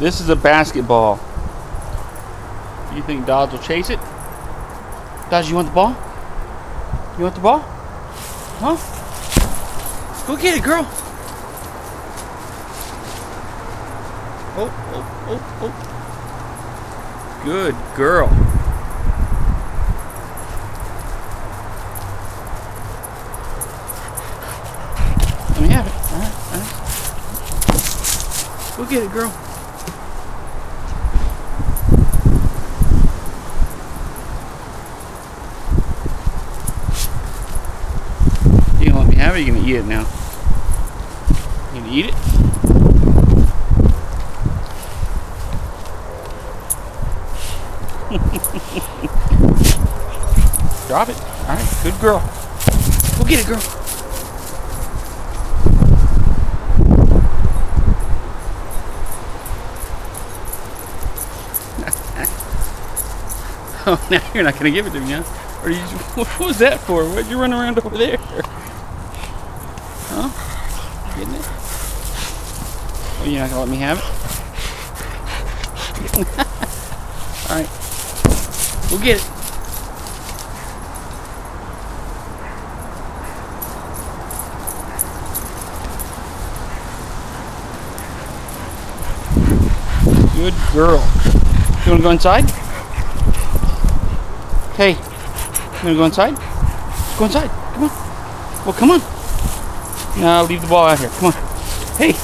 This is a basketball. You think Daj will chase it? Daj, you want the ball? You want the ball? Huh? Go get it, girl. Oh, oh, oh, oh. Good girl. Let me have it. All right, all right. Go get it, girl. You gonna let me have it? You gonna eat it now? You gonna eat it? Drop it. All right, good girl. Go get it, girl. oh, now you're not gonna give it to me, huh? Or you, what was that for? What'd you run around over there? Getting it? Oh, you're not gonna let me have it? All right. We'll get it. Good girl. You wanna go inside? Hey, you wanna go inside? Go inside. Come on. Well, come on. No, leave the ball out here. Come on. Hey,